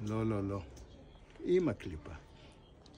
לא, לא, לא. עם הקליפה.